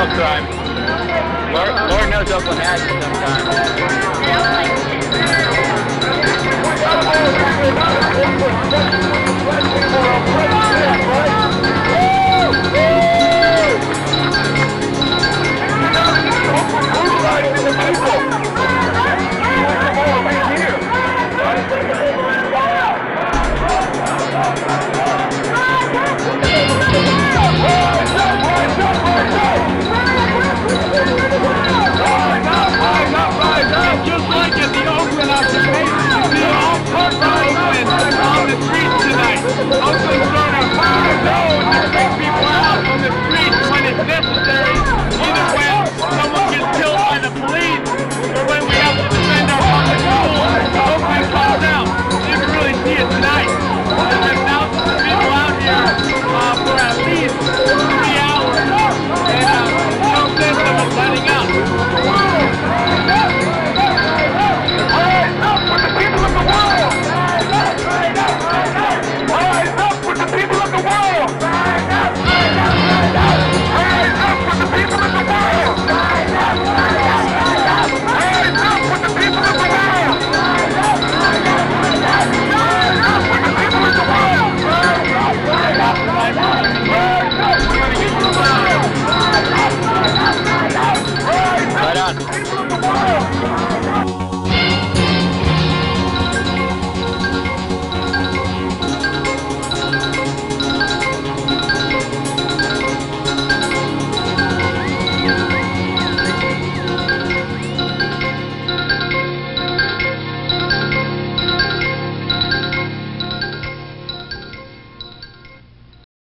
real crime. Lord, Lord knows Oakland has it sometimes.